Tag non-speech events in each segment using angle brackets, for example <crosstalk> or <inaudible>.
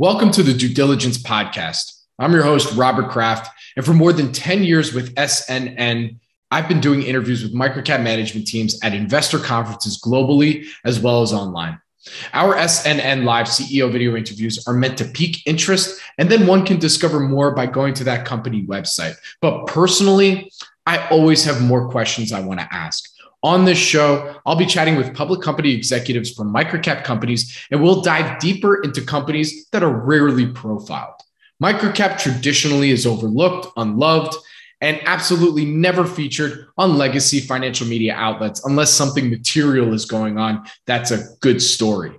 Welcome to the Due Diligence Podcast. I'm your host, Robert Kraft. And for more than 10 years with SNN, I've been doing interviews with microcap management teams at investor conferences globally as well as online. Our SNN Live CEO video interviews are meant to pique interest, and then one can discover more by going to that company website. But personally, I always have more questions I want to ask. On this show, I'll be chatting with public company executives from microcap companies, and we'll dive deeper into companies that are rarely profiled. Microcap traditionally is overlooked, unloved, and absolutely never featured on legacy financial media outlets unless something material is going on. That's a good story.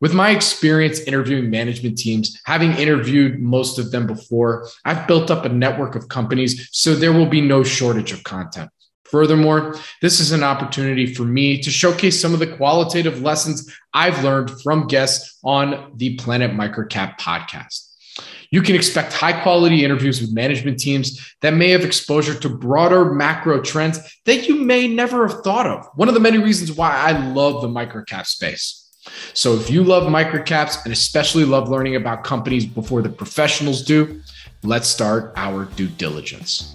With my experience interviewing management teams, having interviewed most of them before, I've built up a network of companies, so there will be no shortage of content. Furthermore, this is an opportunity for me to showcase some of the qualitative lessons I've learned from guests on the Planet Microcap podcast. You can expect high quality interviews with management teams that may have exposure to broader macro trends that you may never have thought of. One of the many reasons why I love the microcap space. So, if you love microcaps and especially love learning about companies before the professionals do, let's start our due diligence.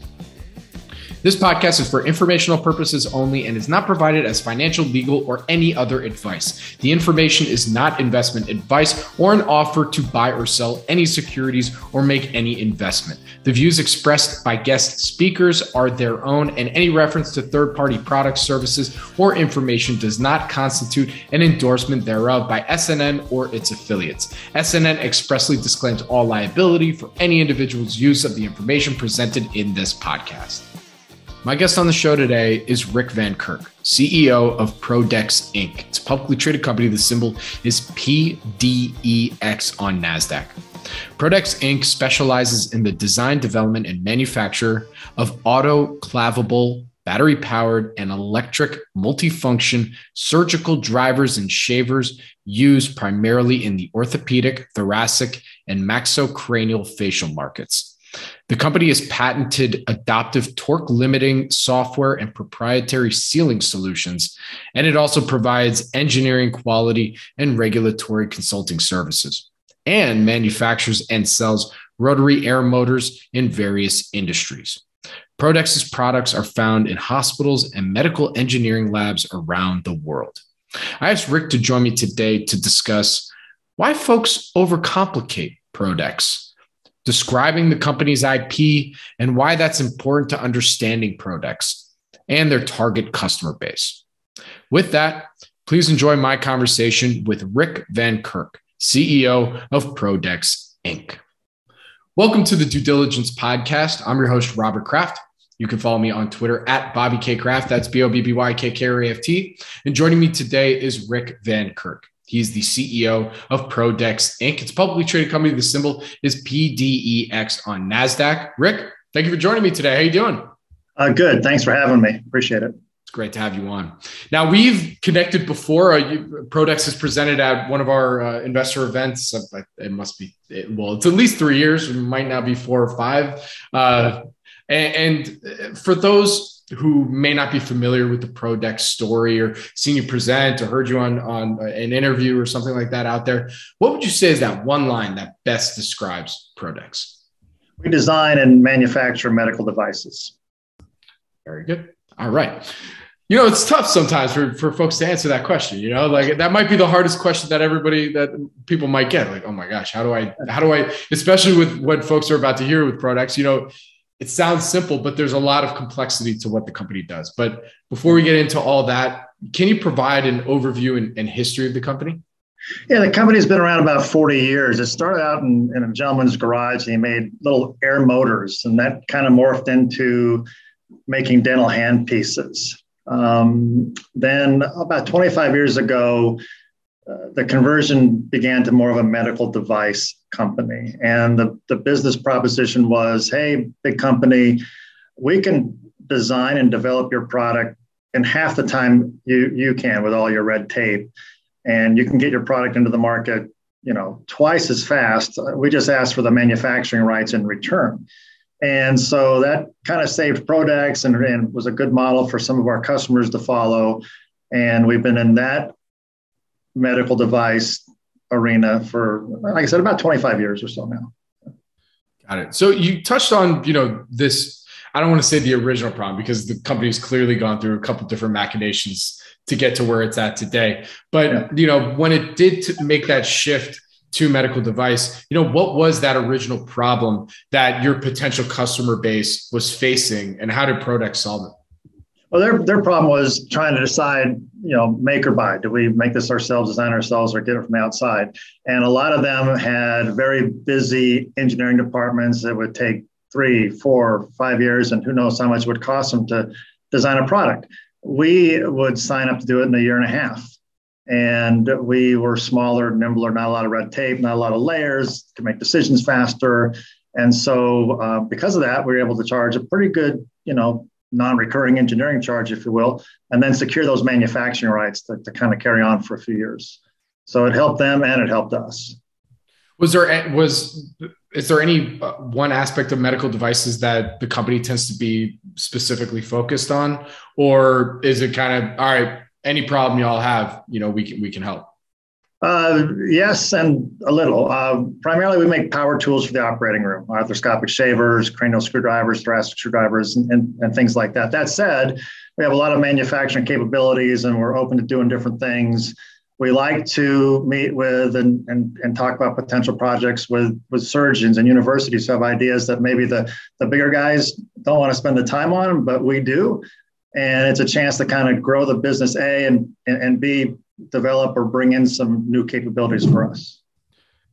This podcast is for informational purposes only and is not provided as financial, legal, or any other advice. The information is not investment advice or an offer to buy or sell any securities or make any investment. The views expressed by guest speakers are their own, and any reference to third party products, services, or information does not constitute an endorsement thereof by SNN or its affiliates. SNN expressly disclaims all liability for any individual's use of the information presented in this podcast. My guest on the show today is Rick Van Kirk, CEO of Prodex Inc. It's a publicly traded company. The symbol is PDEX on NASDAQ. Prodex Inc. specializes in the design, development, and manufacture of autoclavable, battery powered, and electric multifunction surgical drivers and shavers used primarily in the orthopedic, thoracic, and maxocranial facial markets. The company has patented adaptive torque limiting software and proprietary sealing solutions, and it also provides engineering quality and regulatory consulting services and manufactures and sells rotary air motors in various industries. Prodex's products are found in hospitals and medical engineering labs around the world. I asked Rick to join me today to discuss why folks overcomplicate Prodex describing the company's IP and why that's important to understanding Prodex and their target customer base. With that, please enjoy my conversation with Rick Van Kirk, CEO of Prodex Inc. Welcome to the Due Diligence Podcast. I'm your host, Robert Kraft. You can follow me on Twitter at Bobby K Kraft. That's B O B B Y K K R A F T. And joining me today is Rick Van Kirk. He's the CEO of Prodex Inc. It's a publicly traded company. The symbol is PDEX on NASDAQ. Rick, thank you for joining me today. How are you doing? Uh, good. Thanks for having me. Appreciate it. It's great to have you on. Now, we've connected before. Uh, you, Prodex has presented at one of our uh, investor events. Uh, it must be, it, well, it's at least three years. It might now be four or five. Uh, and, and for those who may not be familiar with the Prodex story or seen you present or heard you on, on an interview or something like that out there, what would you say is that one line that best describes Prodex? We design and manufacture medical devices. Very good. All right. You know, it's tough sometimes for, for folks to answer that question. You know, like that might be the hardest question that everybody that people might get. Like, oh my gosh, how do I, how do I, especially with what folks are about to hear with Prodex, you know, it sounds simple, but there's a lot of complexity to what the company does. But before we get into all that, can you provide an overview and, and history of the company? Yeah, the company's been around about 40 years. It started out in, in a gentleman's garage and he made little air motors, and that kind of morphed into making dental hand pieces. Um, then, about 25 years ago, the conversion began to more of a medical device company. And the, the business proposition was hey, big company, we can design and develop your product in half the time you, you can with all your red tape. And you can get your product into the market, you know, twice as fast. We just asked for the manufacturing rights in return. And so that kind of saved Prodex and, and was a good model for some of our customers to follow. And we've been in that medical device arena for, like I said, about 25 years or so now. Got it. So you touched on, you know, this, I don't want to say the original problem because the company's clearly gone through a couple different machinations to get to where it's at today. But, yeah. you know, when it did make that shift to medical device, you know, what was that original problem that your potential customer base was facing and how did Prodex solve it? Well, their, their problem was trying to decide, you know, make or buy. Do we make this ourselves, design ourselves, or get it from outside? And a lot of them had very busy engineering departments that would take three, four, five years, and who knows how much it would cost them to design a product. We would sign up to do it in a year and a half. And we were smaller, nimbler, not a lot of red tape, not a lot of layers, to make decisions faster. And so, uh, because of that, we were able to charge a pretty good, you know, non-recurring engineering charge, if you will, and then secure those manufacturing rights to, to kind of carry on for a few years. So it helped them and it helped us. Was there was is there any uh, one aspect of medical devices that the company tends to be specifically focused on, or is it kind of all right? Any problem y'all have, you know, we can we can help. Uh, yes, and a little. Uh, primarily, we make power tools for the operating room arthroscopic shavers, cranial screwdrivers, thoracic screwdrivers, and, and, and, things like that. That said, we have a lot of manufacturing capabilities and we're open to doing different things. We like to meet with and, and, and talk about potential projects with, with surgeons and universities who have ideas that maybe the, the bigger guys don't want to spend the time on, but we do. And it's a chance to kind of grow the business A and, and, and B develop or bring in some new capabilities for us.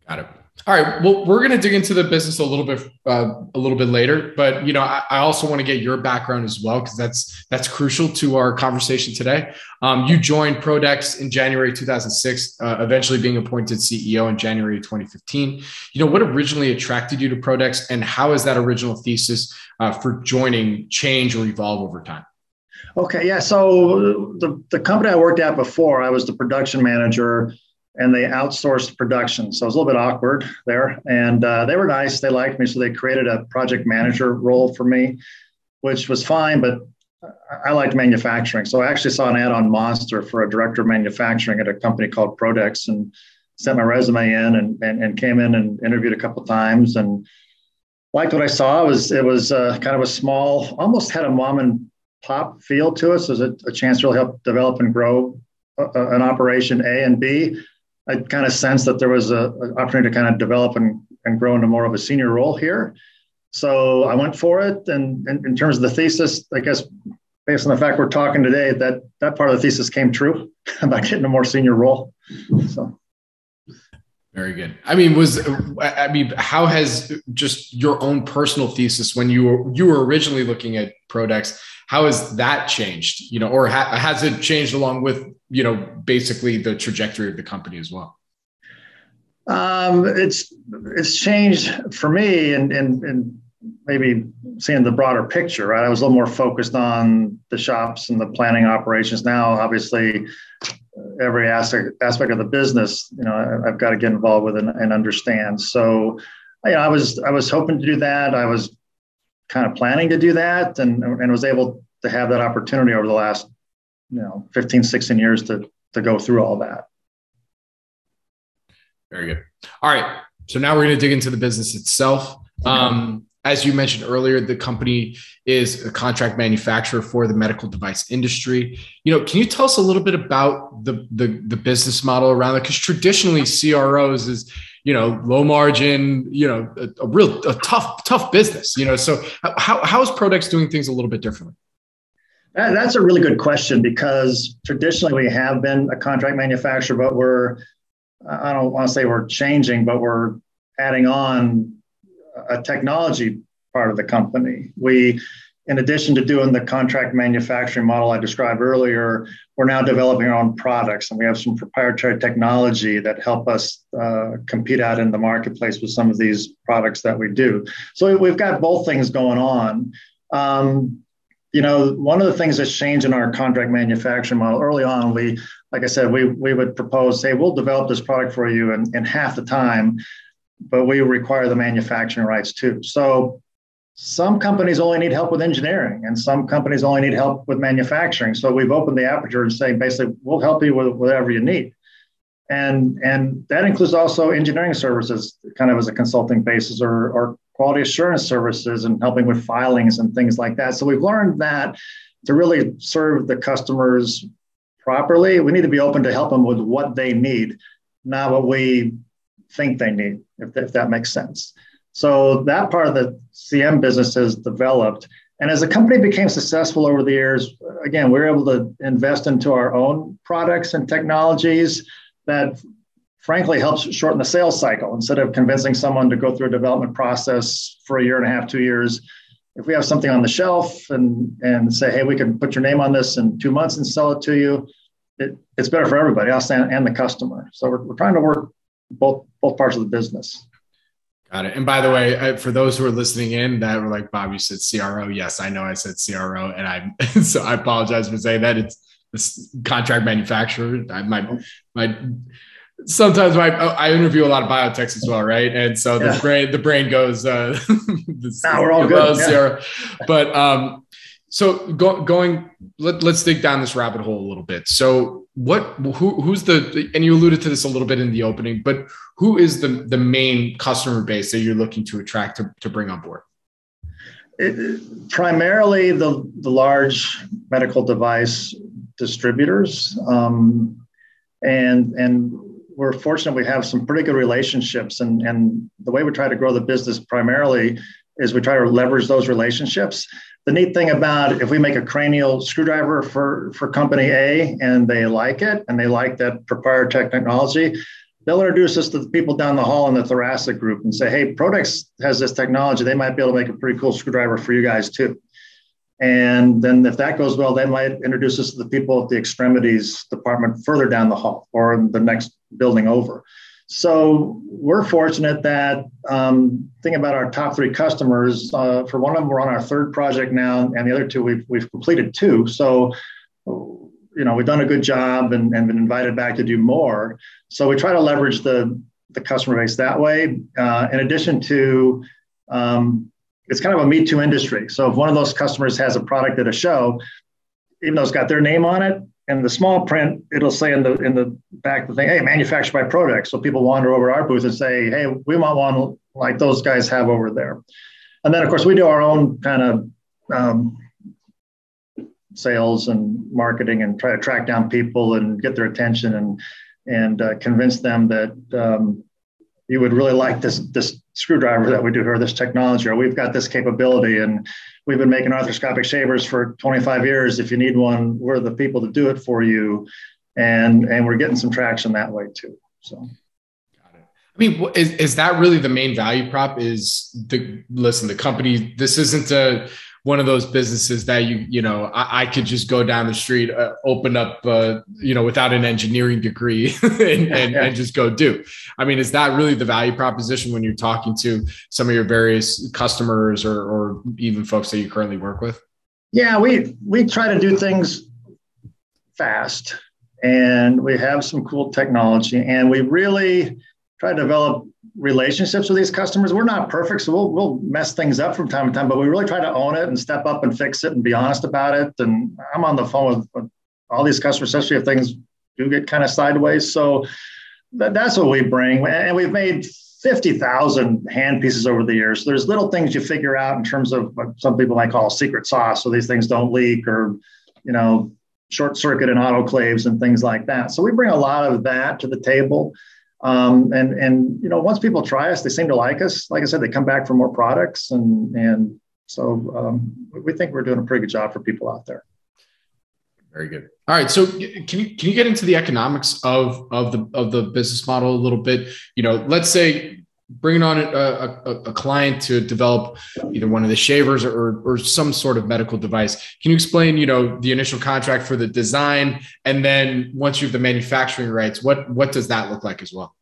Got it. All right. Well, we're going to dig into the business a little bit uh, a little bit later, but you know, I, I also want to get your background as well because that's that's crucial to our conversation today. Um, you joined Prodex in January 2006, uh, eventually being appointed CEO in January 2015. You know, what originally attracted you to Prodex, and how has that original thesis uh, for joining change or evolve over time? Okay, yeah. So the, the company I worked at before, I was the production manager and they outsourced production. So it was a little bit awkward there. And uh, they were nice. They liked me. So they created a project manager role for me, which was fine, but I liked manufacturing. So I actually saw an ad on Monster for a director of manufacturing at a company called Prodex and sent my resume in and, and, and came in and interviewed a couple times and liked what I saw. It was, it was uh, kind of a small, almost had a mom and pop feel to us. as a, a chance to really help develop and grow a, uh, uh, an operation A and B. I kind of sensed that there was a, an opportunity to kind of develop and, and grow into more of a senior role here. So I went for it. And, and in terms of the thesis, I guess based on the fact we're talking today, that that part of the thesis came true <laughs> about getting a more senior role. So. Very good. I mean, was I mean, how has just your own personal thesis when you were you were originally looking at Prodex? How has that changed? You know, or ha- has it changed along with you know basically the trajectory of the company as well? Um, it's it's changed for me, and and and maybe seeing the broader picture. Right, I was a little more focused on the shops and the planning operations. Now, obviously, every aspect aspect of the business, you know, I've got to get involved with and, and understand. So, you know, I was I was hoping to do that. I was kind of planning to do that and, and was able to have that opportunity over the last, you know, 15, 16 years to, to go through all that. Very good. All right. So now we're going to dig into the business itself. Um, as you mentioned earlier, the company is a contract manufacturer for the medical device industry. You know, can you tell us a little bit about the the, the business model around that? Because traditionally, CROs is you know low margin, you know, a, a, real a tough tough business. You know, so how how is Prodex doing things a little bit differently? That's a really good question because traditionally we have been a contract manufacturer, but we're I don't want to say we're changing, but we're adding on a technology part of the company. We, in addition to doing the contract manufacturing model I described earlier, we're now developing our own products, and we have some proprietary technology that help us uh, compete out in the marketplace with some of these products that we do. So we've got both things going on. Um, you know, one of the things that's changed in our contract manufacturing model early on, we, like I said, we, we would propose, hey, we'll develop this product for you in, in half the time but we require the manufacturing rights too. So some companies only need help with engineering and some companies only need help with manufacturing. So we've opened the aperture and saying basically we'll help you with whatever you need. and and that includes also engineering services, kind of as a consulting basis, or or quality assurance services and helping with filings and things like that. So we've learned that to really serve the customers properly, we need to be open to help them with what they need, not what we think they need, if, if that makes sense. So that part of the CM business has developed. And as the company became successful over the years, again, we were able to invest into our own products and technologies that frankly helps shorten the sales cycle. Instead of convincing someone to go through a development process for a year and a half, two years, if we have something on the shelf and and say, hey, we can put your name on this in two months and sell it to you, it, it's better for everybody, us and, and the customer. So we're, we're trying to work both both parts of the business. Got it. And by the way, I, for those who are listening in that were like, Bob, you said CRO. Yes, I know I said CRO, and I <laughs> so I apologize for saying that. It's this contract manufacturer. I might my sometimes I, I interview a lot of biotechs as well, right? And so the brain the brain goes. Uh, <laughs> this, we're all good. Yeah. But um, so go, going, let, us dig down this rabbit hole a little bit. So what, who, who's the, and you alluded to this a little bit in the opening, but who is the, the main customer base that you're looking to attract to, to bring on board? It, primarily the, the large medical device distributors. Um, and, and we're fortunate we have some pretty good relationships and, and the way we try to grow the business primarily is we try to leverage those relationships the neat thing about if we make a cranial screwdriver for, for company A and they like it and they like that proprietary technology, they'll introduce us to the people down the hall in the thoracic group and say, hey, Prodex has this technology. They might be able to make a pretty cool screwdriver for you guys too. And then if that goes well, they might introduce us to the people at the extremities department further down the hall or the next building over. So we're fortunate that um, think about our top three customers. Uh, for one of them, we're on our third project now, and the other two we've we've completed two. So you know we've done a good job and, and been invited back to do more. So we try to leverage the the customer base that way. Uh, in addition to um, it's kind of a me too industry. So if one of those customers has a product at a show, even though it's got their name on it, in the small print, it'll say in the in the back of the thing, "Hey, manufactured by Prodex." So people wander over our booth and say, "Hey, we want one like those guys have over there." And then, of course, we do our own kind of um, sales and marketing and try to track down people and get their attention and and uh, convince them that um, you would really like this this screwdriver that we do here, this technology, or we've got this capability, and we've been making arthroscopic shavers for 25 years. If you need one, we're the people to do it for you, and and we're getting some traction that way too. So. I mean, is, is that really the main value prop? Is the listen, the company, this isn't a one of those businesses that you you know I, I could just go down the street, uh, open up, uh, you know, without an engineering degree, <laughs> and, and, and, just go do. I mean, is that really the value proposition when you're talking to some of your various customers or, or even folks that you currently work with? Yeah, we we try to do things fast, and we have some cool technology, and we really try to develop relationships with these customers. We're not perfect, so we'll, we'll mess things up from time to time, but we really try to own it and step up and fix it and be honest about it. And I'm on the phone with, with all these customers, especially if things do get kind of sideways. So that, that's what we bring. And we've made 50,000 hand pieces over the years. So there's little things you figure out in terms of what some people might call secret sauce. So these things don't leak or, you know, short circuit and autoclaves and things like that. So we bring a lot of that to the table. Um, and and you know, once people try us, they seem to like us. Like I said, they come back for more products, and and so um, we think we're doing a pretty good job for people out there. Very good. All right. So can you can you get into the economics of of the of the business model a little bit? You know, let's say bringing on a, a, a, client to develop either one of the shavers or, or some sort of medical device. Can you explain you know the initial contract for the design? And then once you have the manufacturing rights what what does that look like as well?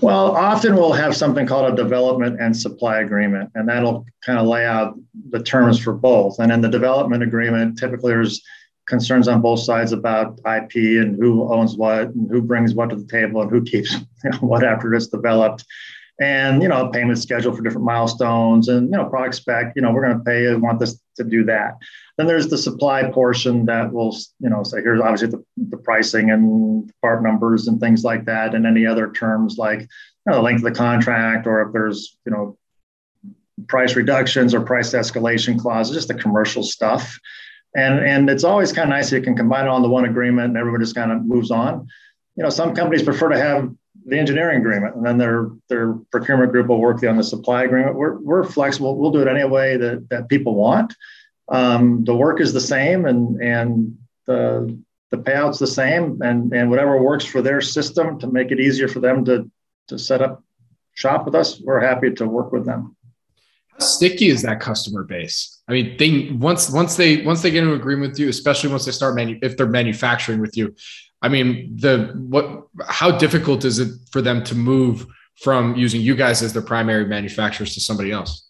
Well often we'll have something called a development and supply agreement and that'll kind of lay out the terms for both. And in the development agreement typically there's concerns on both sides about ip and who owns what and who brings what to the table and who keeps <laughs> what after it's developed and you know payment schedule for different milestones and you know product spec you know we're going to pay you want this to do that then there's the supply portion that will, you know, say here's obviously the, the pricing and part numbers and things like that, and any other terms like you know, the length of the contract or if there's, you know, price reductions or price escalation clauses, just the commercial stuff. And, and it's always kind of nice if you can combine it on the one agreement and everyone just kind of moves on. You know, some companies prefer to have the engineering agreement and then their their procurement group will work on the supply agreement. We're, we're flexible. We'll do it any way that, that people want. Um, the work is the same and, and the, the payout's the same and, and whatever works for their system to make it easier for them to, to set up shop with us, we're happy to work with them How sticky is that customer base? I mean, they once once they once they get into agreement with you, especially once they start manu- if they're manufacturing with you. I mean, the what how difficult is it for them to move from using you guys as their primary manufacturers to somebody else?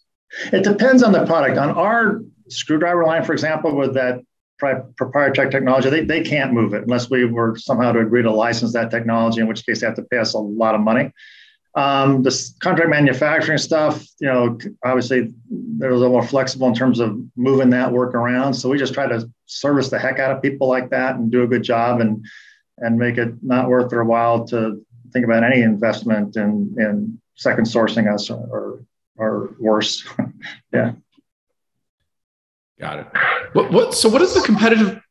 It depends on the product. On our screwdriver line, for example, with that proprietary technology, they, they can't move it unless we were somehow to agree to license that technology, in which case they have to pay us a lot of money. Um, the contract manufacturing stuff, you know, obviously they're a little more flexible in terms of moving that work around. So we just try to service the heck out of people like that and do a good job and and make it not worth their while to think about any investment in in second sourcing us or or worse. <laughs> yeah. Got it. What, what so what is the competitive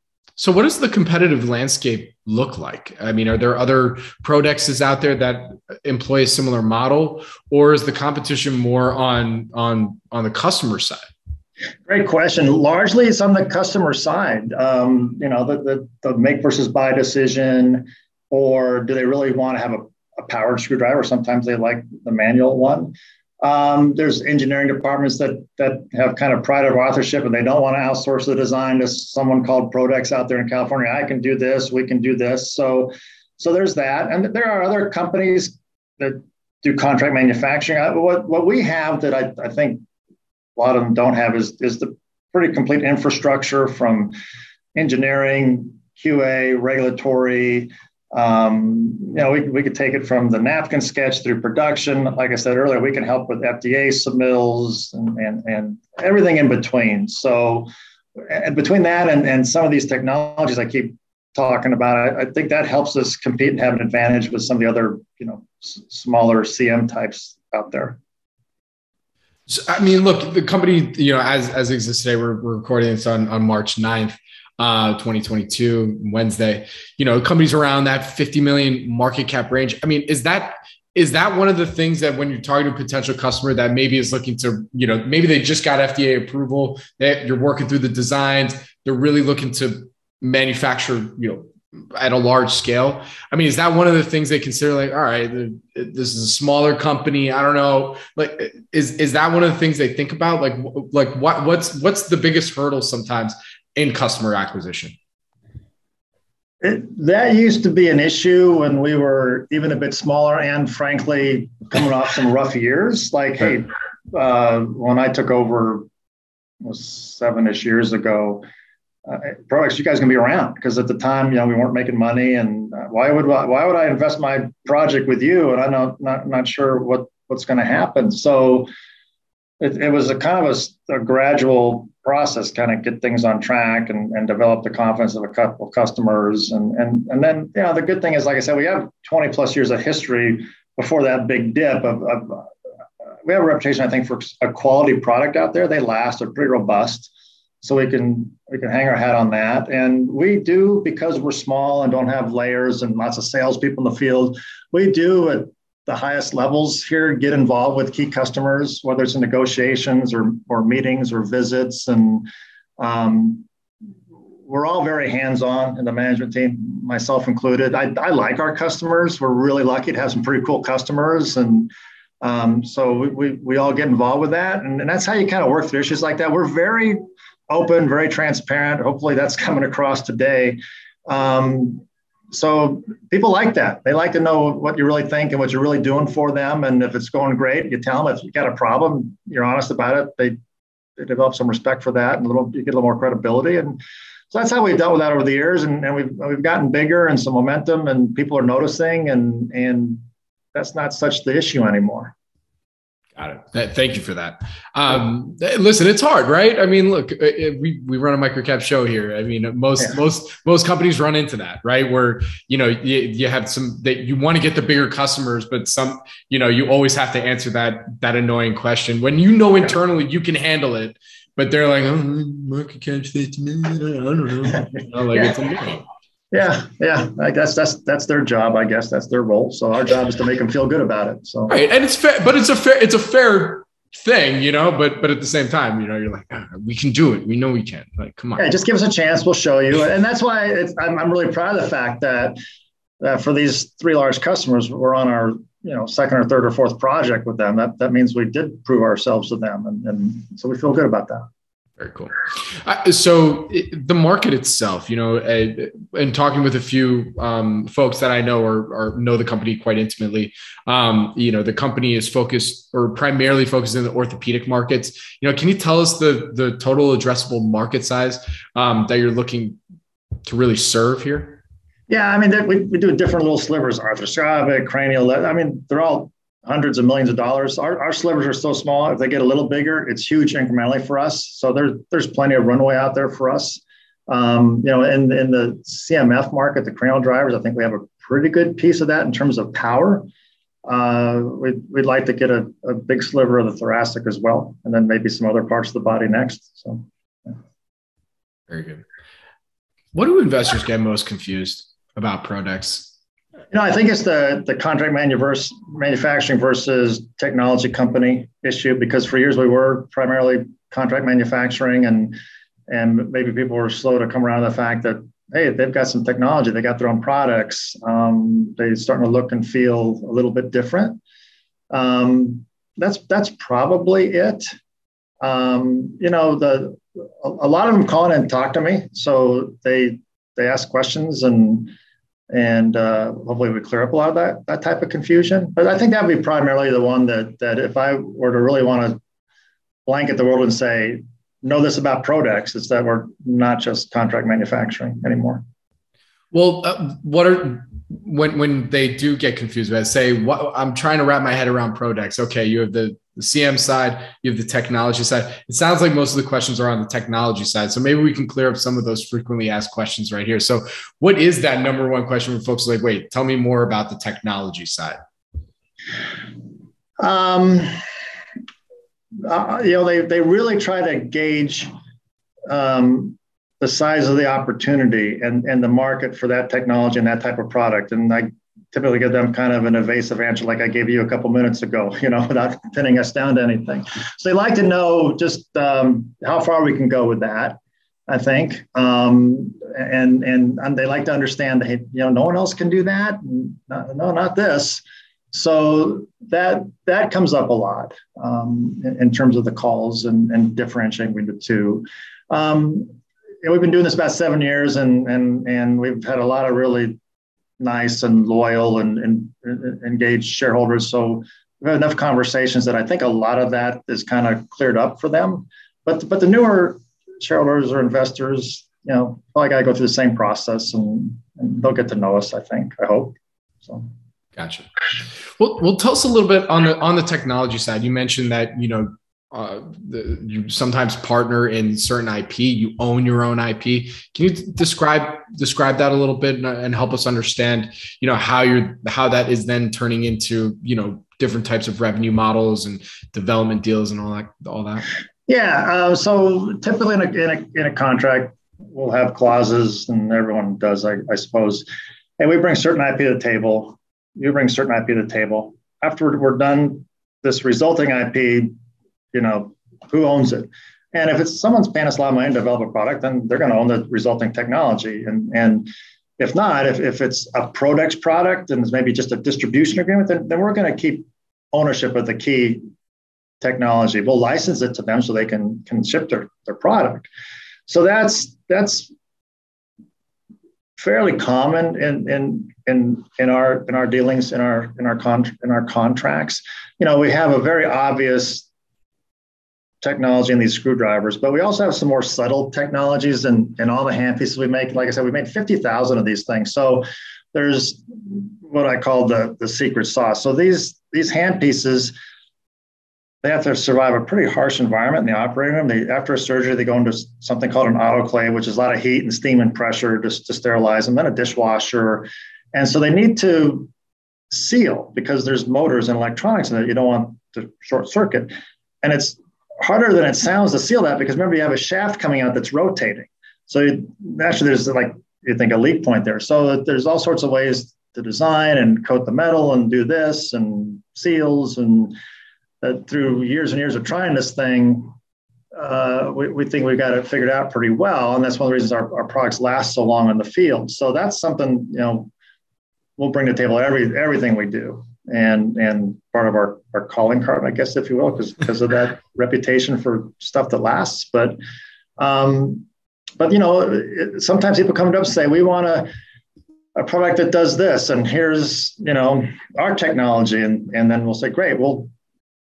so, what does the competitive landscape look like? I mean, are there other Prodexes out there that employ a similar model, or is the competition more on on on the customer side? Great question. Largely, it's on the customer side. Um, you know, the, the, the make versus buy decision, or do they really want to have a, a powered screwdriver? Sometimes they like the manual one. Um, there's engineering departments that that have kind of pride of authorship and they don't want to outsource the design to someone called Prodex out there in California. I can do this, we can do this. So, so there's that, and there are other companies that do contract manufacturing. What what we have that I, I think a lot of them don't have is is the pretty complete infrastructure from engineering, QA, regulatory, um, you know, we, we could take it from the napkin sketch through production. Like I said earlier, we can help with FDA submittals and, and, and everything in between. So, and between that and, and some of these technologies I keep talking about, I, I think that helps us compete and have an advantage with some of the other, you know, s- smaller CM types out there. So, I mean, look, the company, you know, as as exists today, we're, we're recording this on, on March 9th uh, 2022 Wednesday. You know, companies around that 50 million market cap range. I mean, is that is that one of the things that when you're talking to a potential customer that maybe is looking to, you know, maybe they just got FDA approval, they, you're working through the designs, they're really looking to manufacture, you know, at a large scale. I mean, is that one of the things they consider like, all right, this is a smaller company. I don't know. Like, is, is that one of the things they think about? Like, like what, what's, what's the biggest hurdle sometimes in customer acquisition? It, that used to be an issue when we were even a bit smaller and frankly coming off some rough years. Like, hey, uh, when I took over was seven-ish years ago, uh, Prodex, you guys gonna be around because at the time, you know, we weren't making money, and uh, why would why would I invest my project with you? And I'm not not, not sure what what's going to happen. So it, it was a kind of a, a, gradual process, kind of get things on track and, and develop the confidence of a couple of customers. And, and, and then, you know, the good thing is, like I said, we have 20 plus years of history before that big dip of, of uh, we have a reputation, I think, for a quality product out there. They last, they're pretty robust. So we can we can hang our hat on that. And we do because we're small and don't have layers and lots of salespeople in the field. We do at the highest levels here get involved with key customers, whether it's in negotiations or, or meetings or visits. And um, we're all very hands-on in the management team, myself included. I, I, like our customers. We're really lucky to have some pretty cool customers. And um, so we, we, we, all get involved with that. And, and that's how you kind of work through issues like that. We're very open, very transparent. Hopefully that's coming across today. Um, so people like that. They like to know what you really think and what you're really doing for them. And if it's going great, you tell them. If you got a problem, you're honest about it. They, they develop some respect for that and a little, you get a little more credibility. And so that's how we've dealt with that over the years. And, and we've, we've gotten bigger and some momentum and people are noticing and, and that's not such the issue anymore. Got it. Thank you for that. Um, listen, it's hard, right? I mean, look, uh, uh, we, we run a microcap show here. I mean, most yeah. most most companies run into that, right? Where you know you, you have some that you want to get the bigger customers, but some you know you always have to answer that that annoying question when you know internally you can handle it, but they're like, oh, market cap fifty million. I don't know. Know <laughs> like yeah. it's annoying. Yeah, yeah. I guess that's that's their job. I guess that's their role. So our job is to make them feel good about it. So right, and it's fair, but it's a fair it's a fair thing, you know. But but at the same time, you know, you're like, oh, we can do it. We know we can. Like, come on. Yeah, just give us a chance. We'll show you. And that's why I'm I'm really proud of the fact that that for these three large customers, we're on our you know second or third or fourth project with them. That that means we did prove ourselves to them, and, and so we feel good about that. Very cool. Uh, so it, the market itself, you know, uh, and talking with a few um, folks that I know or, know the company quite intimately, um, you know, the company is focused or primarily focused in the orthopedic markets. You know, can you tell us the the total addressable market size um, that you're looking to really serve here? Yeah, I mean, we, we do different little slivers, arthroscopic, cranial. I mean, they're all hundreds of millions of dollars. Our, our slivers are so small. If they get a little bigger, it's huge incrementally for us. So there's there's plenty of runway out there for us. Um, you know, in in the CMF market, the cranial drivers, I think we have a pretty good piece of that in terms of power. Uh, we'd, we'd like to get a, a big sliver of the thoracic as well, and then maybe some other parts of the body next. So, yeah. very good. What do investors get most confused about Prodex? You know, I think it's the the contract manufacturing versus technology company issue because for years we were primarily contract manufacturing and and maybe people were slow to come around to the fact that hey they've got some technology they got their own products um, they're starting to look and feel a little bit different. Um, that's that's probably it. Um, you know the a, a lot of them call in and talk to me so they they ask questions and and uh, hopefully we clear up a lot of that that type of confusion. But I think that would be primarily the one that that if I were to really want to blanket the world and say know this about Prodex, is that we're not just contract manufacturing anymore. Well, uh, what are when when they do get confused about say what I'm trying to wrap my head around Prodex. Okay, you have the the CM side, you have the technology side. It sounds like most of the questions are on the technology side. So maybe we can clear up some of those frequently asked questions right here. So, what is that number one question when folks like, wait, tell me more about the technology side? Um, uh, you know, they, they really try to gauge um, the size of the opportunity and, and the market for that technology and that type of product. And I typically give them kind of an evasive answer like I gave you a couple minutes ago, <laughs> you know, without pinning us down to anything. So they like to know just um, how far we can go with that. I think, um, and, and and they like to understand that you know no one else can do that. No, no not this. So that that comes up a lot um, in, terms of the calls and, and differentiating between the two. Um, we've been doing this about seven years, and and and we've had a lot of really nice and loyal and, and, and engaged shareholders. So we've had enough conversations that I think a lot of that is kind of cleared up for them. But but the newer shareholders or investors, you know, probably got to go through the same process and, and they'll get to know us. I think. I hope. So. Gotcha. Well, well, tell us a little bit on the on the technology side. You mentioned that you know uh, the, you sometimes partner in certain IP. You own your own IP. Can you describe describe that a little bit and, and, help us understand, you know, how you're how that is then turning into you know different types of revenue models and development deals and all that all that. Yeah. Uh, so typically in a, in a in a contract, we'll have clauses, and everyone does, I, I suppose. And we bring certain IP to the table. You bring certain IP to the table. After we're done, this resulting IP you know, who owns it? And if it's someone's paying us a lot of money to develop a product, then they're going to own the resulting technology. And and if not, if, if it's a Prodex product and it's maybe just a distribution agreement, then, then we're going to keep ownership of the key technology. We'll license it to them so they can can ship their, their product. So that's that's fairly common in in in in our in our dealings in our in our con in our contracts. You know, we have a very obvious technology and these screwdrivers, but we also have some more subtle technologies and in all the hand pieces we make. Like I said, we made 50,000 of these things. So there's what I call the, the secret sauce. So these, these hand pieces, they have to survive a pretty harsh environment in the operating room. They, after a surgery, they go into something called an autoclave, which is a lot of heat and steam and pressure just to sterilize them, then a dishwasher. And so they need to seal because there's motors and electronics in it. You don't want to short circuit. And it's harder than it sounds to seal that because remember, you have a shaft coming out that's rotating. So you, actually, there's like, you think a leak point there. So there's all sorts of ways to design and coat the metal and do this and seals and that through years and years of trying this thing, uh, we, we think we've got it figured out pretty well. And that's one of the reasons our, our products last so long in the field. So that's something, you know, we'll bring to the table every everything we do. And and part of our, our calling card, I guess, if you will, because because of that <laughs> reputation for stuff that lasts. But um, but you know, it, sometimes people come up and say, we want a, a product that does this, and here's you know our technology, and and then we'll say, great, we'll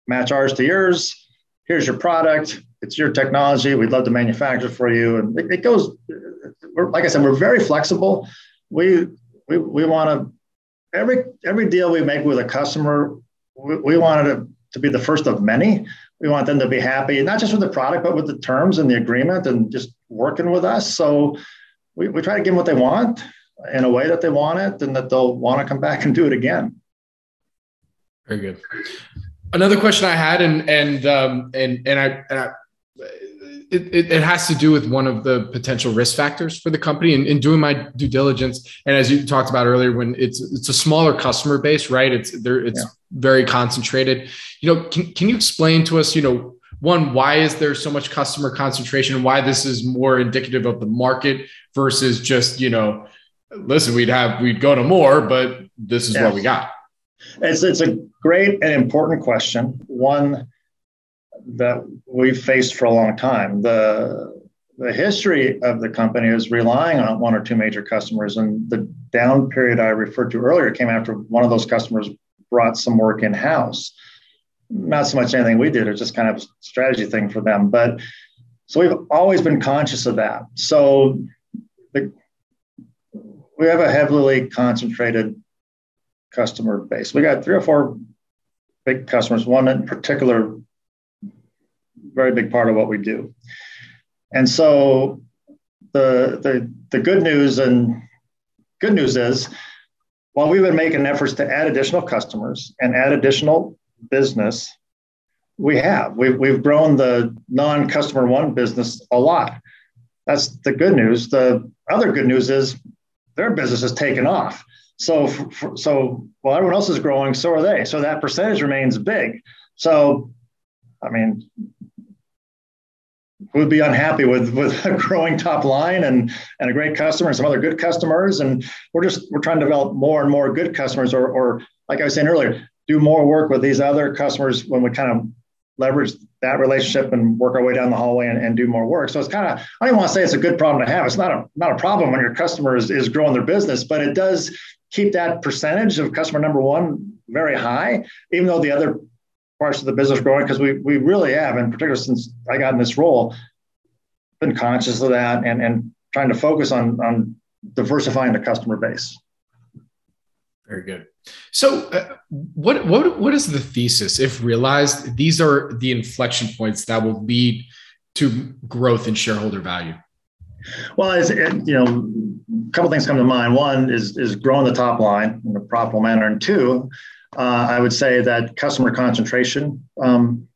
match ours to yours. Here's your product. It's your technology. We'd love to manufacture for you. And it, it goes, like I said, we're very flexible. We, we, we want to, every, every deal we make with a customer, we, we wanted to, to be the first of many. We want them to be happy, not just with the product, but with the terms and the agreement and just working with us. So we, we try to give them what they want in a way that they want it and that they'll want to come back and do it again. Very good another question I had, and and um, and and I, and I it, it, has to do with one of the potential risk factors for the company and in, in, doing my due diligence. And as you talked about earlier, when it's it's a smaller customer base, right? It's there, it's yeah. Very concentrated. You know, can, can you explain to us, you know, one, why is there so much customer concentration? Why this is more indicative of the market versus just, you know, listen, we'd have we'd go to more, but this is what we got. It's it's a great and important question, one that we've faced for a long time. The the history of the company is relying on one or two major customers, and the down period I referred to earlier came after one of those customers brought some work in house. Not so much anything we did; it's just kind of a strategy thing for them. But so we've always been conscious of that. So the, we have a heavily concentrated customer base. We got three or four big customers, one in particular, very big part of what we do. And so the, the, the good news and good news is while we've been making efforts to add additional customers and add additional business, we have. We've, we've grown the non customer one business a lot. That's the good news. The other good news is their business has taken off. So, for, so while everyone else is growing, so are they. So that percentage remains big. So, I mean, we'd be unhappy with with a growing top line and and a great customer and some other good customers. And we're just we're trying to develop more and more good customers, or or like I was saying earlier, do more work with these other customers when we kind of leverage that relationship and work our way down the hallway and, and do more work. So it's kind of, I don't want to say it's a good problem to have. It's not a, not a problem when your customer is, is growing their business, but it does keep that percentage of customer number one very high, even though the other parts of the business growing, because we, we really have, in particular since I got in this role, been conscious of that and, and trying to focus on, on diversifying the customer base. Very good. So, uh, what what what is the thesis? If realized, these are the inflection points that will lead to growth in shareholder value. Well, as it, you know, a couple things come to mind. One is is growing the top line in a profitable manner, and two, uh, I would say that customer concentration um,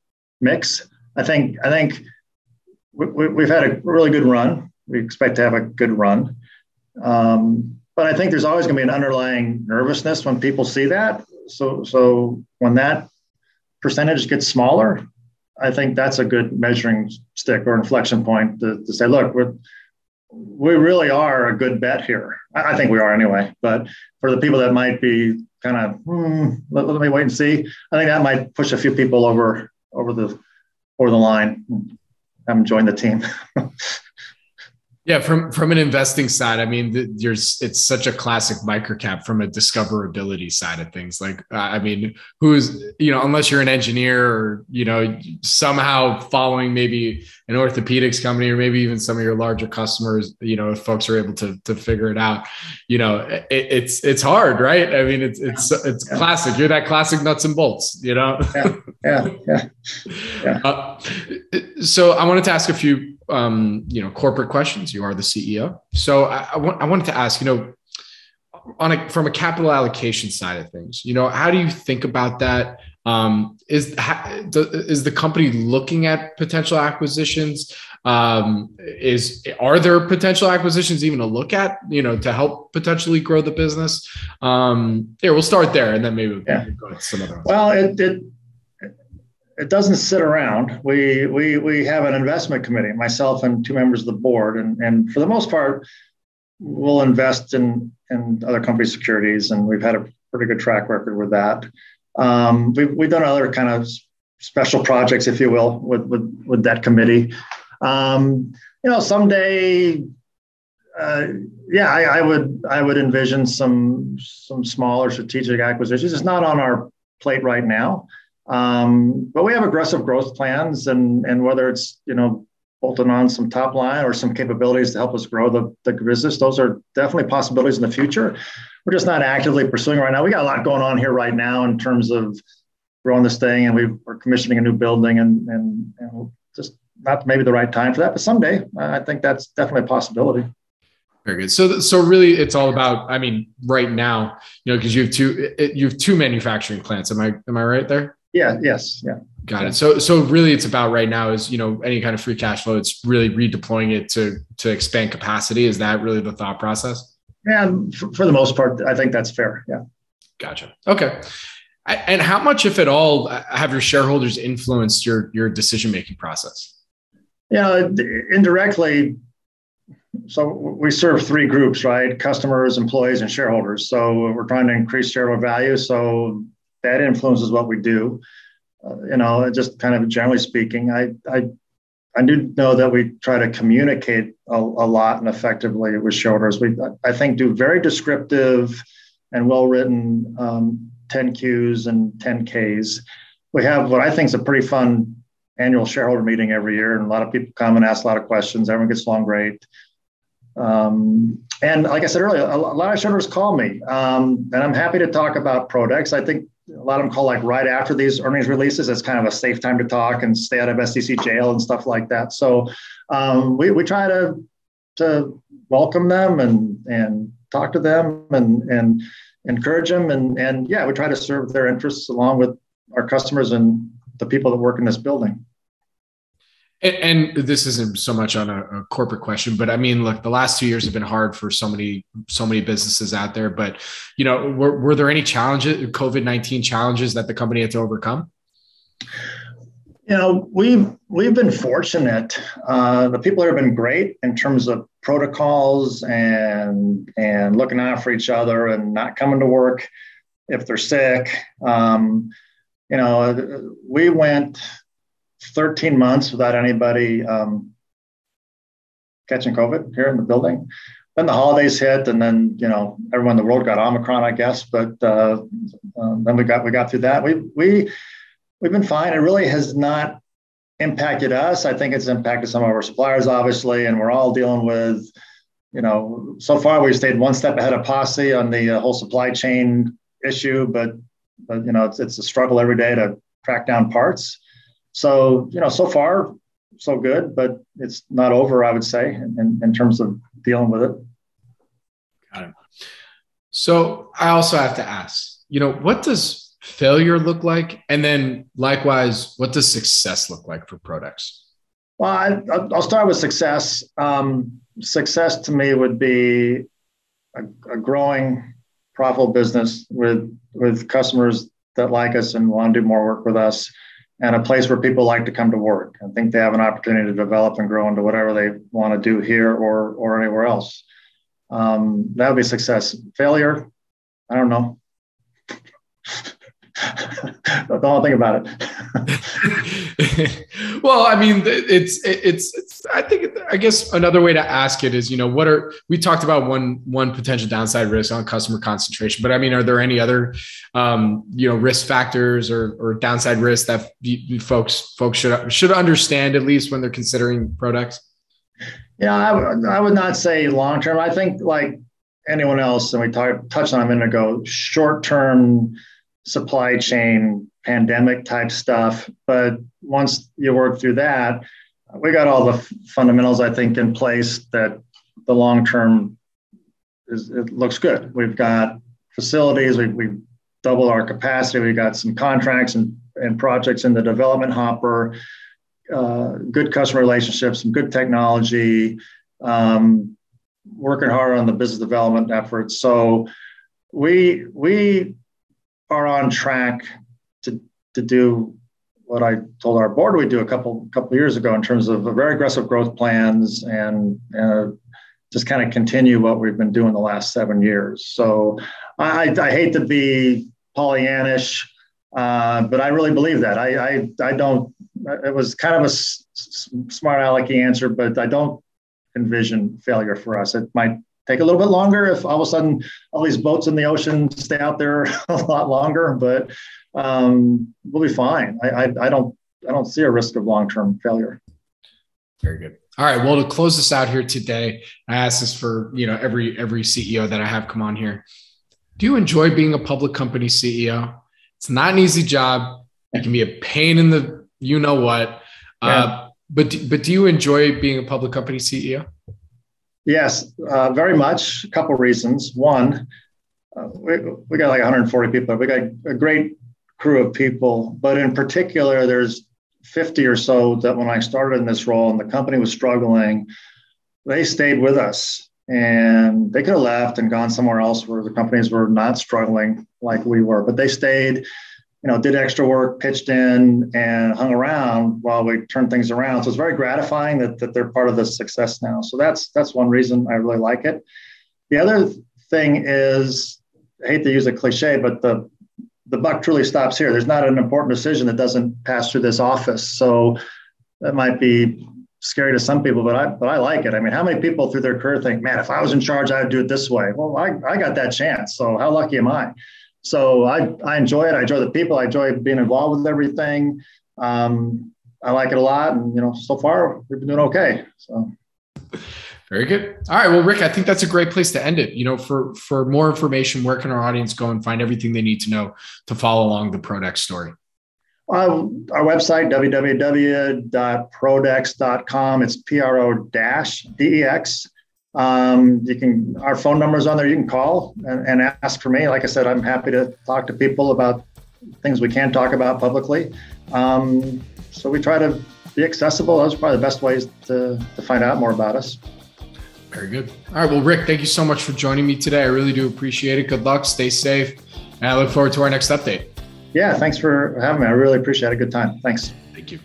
mix. I think I think we, have had a really good run. We expect to have a good run. Um, but I think there's always going to be an underlying nervousness when people see that. So, so when that percentage gets smaller, I think that's a good measuring stick or inflection point to, to say, look, we're, we really are a good bet here. I, think we are anyway. But for the people that might be kind of, hmm, let, let, me wait and see. I think that might push a few people over over the over the line. Them join the team. <laughs> Yeah, from from an investing side, I mean, there's it's such a classic microcap from a discoverability side of things. Like, I mean, who's you know, unless you're an engineer or you know somehow following maybe an orthopedics company or maybe even some of your larger customers, you know, if folks are able to to figure it out, you know, it, it's it's hard, right? I mean, it's it's it's yeah. classic. You're that classic nuts and bolts, you know. Yeah, yeah, yeah. yeah. <laughs> Uh, so I wanted to ask a few um, you know corporate questions. You are the CEO, so I, I, want, I wanted to ask, you know, on a from a capital allocation side of things, you know, how do you think about that? Um, is is the company looking at potential acquisitions? Um, is are there potential acquisitions even to look at? You know, to help potentially grow the business. Um, here, we'll start there, and then maybe yeah. we'll go to some other. Well, it, it it doesn't sit around. We we we have an investment committee, myself and two members of the board, and and for the most part, we'll invest in in other company securities, and we've had a pretty good track record with that. Um, we've we've done other kind of special projects, if you will, with with with that committee. Um, you know, someday. Uh, yeah, I, I would I would envision some some smaller strategic acquisitions. It's not on our plate right now. Um, but we have aggressive growth plans, and and whether it's you know bolting on some top line or some capabilities to help us grow the, the business, those are definitely possibilities in the future. We're just not actively pursuing right now. We got a lot going on here right now in terms of growing this thing, and we are commissioning a new building, and and, and just not maybe the right time for that, but someday I think that's definitely a possibility. Very good. So, so really, it's all about. I mean, right now, you know, because you have two, you have two manufacturing plants. Am I am I right there? Yeah. Yes. Yeah. Got it. So, so really, it's about right now is you know any kind of free cash flow. It's really redeploying it to to expand capacity. Is that really the thought process? Yeah, for, for the most part, I think that's fair. Yeah. Gotcha. Okay. And how much, if at all, uh, have your shareholders influenced your your decision making process? Yeah, indirectly. So we serve three groups, right? Customers, employees, and shareholders. So we're trying to increase shareholder value. So that influences what we do. You know, just kind of generally speaking, I, I, I do know that we try to communicate a, a lot and effectively with shareholders. We, I think, do very descriptive and well-written um, 10Qs and 10Ks. We have what I think is a pretty fun annual shareholder meeting every year, and a lot of people come and ask a lot of questions. Everyone gets along great. Um, and like I said earlier, a, lot of shareholders call me, um, and I'm happy to talk about Pro-Dex. I think a lot of them call like right after these earnings releases. It's kind of a safe time to talk and stay out of SEC jail and stuff like that. So um, we, we try to to welcome them and and talk to them and and encourage them and and yeah, we try to serve their interests along with our customers and the people that work in this building. And, and, this isn't so much on a, a, corporate question, but I mean, look, the last two years have been hard for so many, so many businesses out there. But you know, were, were there any challenges, COVID nineteen challenges that the company had to overcome? You know, we've we've been fortunate. Uh, the people have been great in terms of protocols and and looking out for each other and not coming to work if they're sick. Um, you know, we went 13 months without anybody um, catching COVID here in the building. Then the holidays hit, and then you know everyone in the world got Omicron, I guess. But uh, uh, then we got we got through that. We we we've been fine. It really has not impacted us. I think it's impacted some of our suppliers, obviously, and we're all dealing with. You know, so far we've stayed one step ahead of Posse on the uh, whole supply chain issue, but but you know it's it's a struggle every day to track down parts. So, you know, so far, so good, but it's not over, I would say, in, in terms of dealing with it. Got it. So I also have to ask, you know, what does failure look like? And then likewise, what does success look like for Pro-Dex? Well, I, will start with success. Um, success to me would be a, a growing, profitable business with with customers that like us and want to do more work with us and a place where people like to come to work and think they have an opportunity to develop and grow into whatever they want to do here or or anywhere else. Um, that would be success. Failure, I don't know. <laughs> don't think about it. <laughs> <laughs> well, I mean, it's it's it's I think I guess another way to ask it is, you know, what are we talked about one one potential downside risk on customer concentration, but I mean, are there any other, um, you know, risk factors or, or downside risks that folks folks should should understand at least when they're considering Pro-Dex? Yeah, I, would not say long term. I think like anyone else, and we touched on a minute ago, short term supply chain pandemic type stuff. But once you work through that, we got all the f- fundamentals I think in place that the long term is it looks good. We've got facilities, we, we've doubled our capacity, we've got some contracts and, and projects in the development hopper, uh, good customer relationships, some good technology, um, working hard on the business development efforts. So we we are on track to to do what I told our board we'd do a couple couple years ago in terms of very aggressive growth plans and uh, just kind of continue what we've been doing the last seven years. So I, I hate to be Pollyannish, uh, but I really believe that. I, I I don't. It was kind of a smart alecky answer, but I don't envision failure for us. It might take a little bit longer if all of a sudden all these boats in the ocean stay out there <laughs> a lot longer, but um, we'll be fine. I, I, I don't I don't see a risk of long term failure. Very good. All right. Well, to close this out here today, I ask this for you know every every CEO that I have come on here. Do you enjoy being a public company CEO? It's not an easy job. It can be a pain in the you know what. Yeah. Uh, but but do you enjoy being a public company CEO? Yes, uh, very much. A couple reasons. One, uh, we, we got like 140 people. We got a great crew of people, but in particular, there's 50 or so that when I started in this role and the company was struggling, they stayed with us and they could have left and gone somewhere else where the companies were not struggling like we were, but they stayed, you know, did extra work, pitched in and hung around while we turned things around. So it's very gratifying that, that they're part of the success now. So that's, that's one reason I really like it. The other thing is, I hate to use a cliche, but the the buck truly stops here. There's not an important decision that doesn't pass through this office. So that might be scary to some people, but I but I like it. I mean, how many people through their career think, man, if I was in charge, I'd do it this way. Well, I, I got that chance. So how lucky am I? So I, I enjoy it. I enjoy the people. I enjoy being involved with everything. Um, I like it a lot. And you know, so far we've been doing okay. So very good. All right. Well, Rick, I think that's a great place to end it. You know, for for more information, where can our audience go and find everything they need to know to follow along the Pro-Dex story? Uh, our website, www.prodex.com. It's P-R-O-D-E-X. Um, you can, our phone number is on there. You can call and, and ask for me. Like I said, I'm happy to talk to people about things we can't talk about publicly. Um, so we try to be accessible. Those are probably the best ways to, to find out more about us. Very good. All right. Well, Rick, thank you so much for joining me today. I really do appreciate it. Good luck. Stay safe. And I look forward to our next update. Yeah. Thanks for having me. I really appreciate it. A good time. Thanks. Thank you.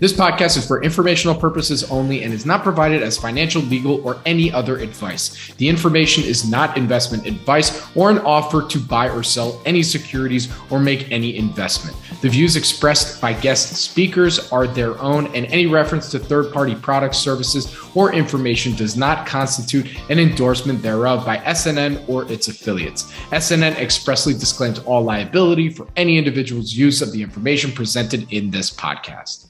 This podcast is for informational purposes only and is not provided as financial, legal, or any other advice. The information is not investment advice or an offer to buy or sell any securities or make any investment. The views expressed by guest speakers are their own, and any reference to third party products, services, or information does not constitute an endorsement thereof by SNN or its affiliates. SNN expressly disclaims all liability for any individual's use of the information presented in this podcast.